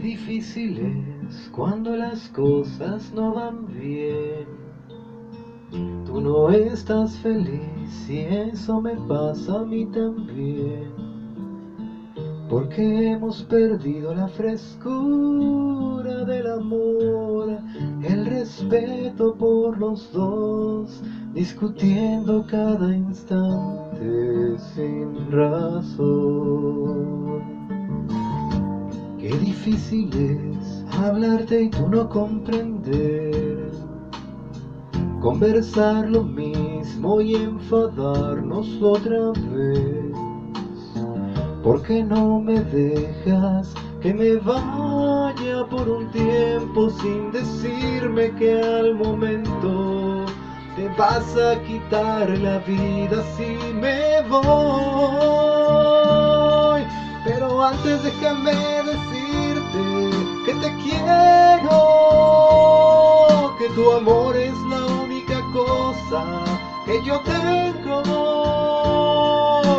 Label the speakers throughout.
Speaker 1: difícil es cuando las cosas no van bien. Tú no estás feliz y eso me pasa a mí también. Porque hemos perdido la frescura del amor, el respeto por los dos, discutiendo cada instante sin razón. Qué difícil es hablarte y tú no comprender. Conversar lo mismo y enfadarnos otra vez. ¿Por qué no me dejas que me vaya por un tiempo sin decirme que al momento te vas a quitar la vida si me voy? Pero antes déjame que te quiero, que tu amor es la única cosa que yo tengo.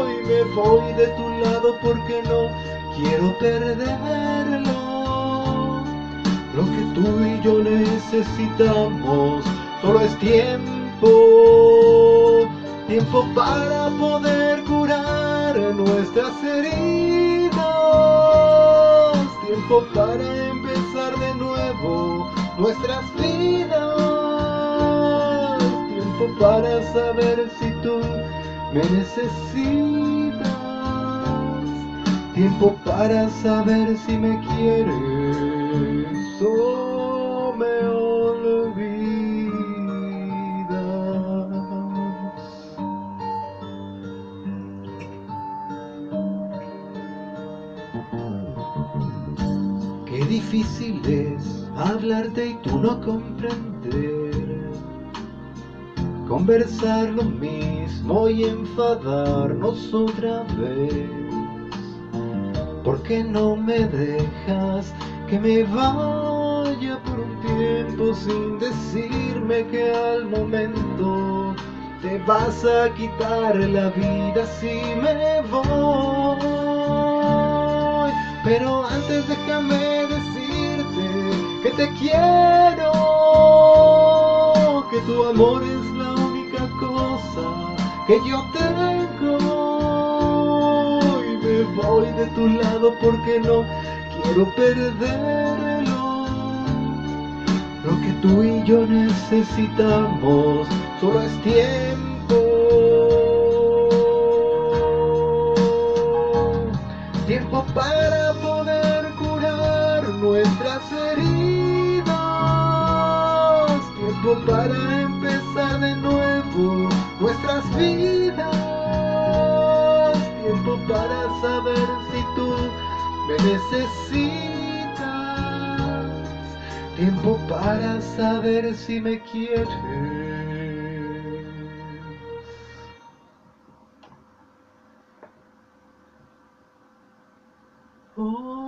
Speaker 1: Y me voy de tu lado porque no quiero perderlo. Lo que tú y yo necesitamos solo es tiempo, tiempo para poder curar nuestras heridas, tiempo para empezar de nuevo nuestras vidas, tiempo para saber si tú me necesitas, tiempo para saber si me quieres. O difícil es hablarte y tú no comprender. Conversar lo mismo y enfadarnos otra vez. ¿Por qué no me dejas que me vaya por un tiempo sin decirme que al momento te vas a quitar la vida si me voy? Pero antes déjame que te quiero, que tu amor es la única cosa que yo tengo. Y me voy de tu lado porque no quiero perderlo. Lo que tú y yo necesitamos solo es tiempo. Tiempo para tiempo para empezar de nuevo nuestras vidas. Tiempo para saber si tú me necesitas. Tiempo para saber si me quieres. Oh.